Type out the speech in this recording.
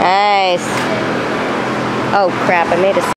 Nice. Oh crap, I made a